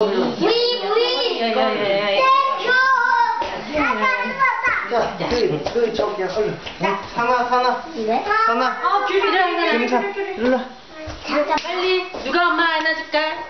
우리 우리 야야야야. 땡큐 야, 그, 그, 저기, 어, 얼른. 사나, 사나. 네? 사나. 어, 귤 이리 와, 이리 김사, 일로 와. 잠깐 빨리 누가 엄마 안아줄까?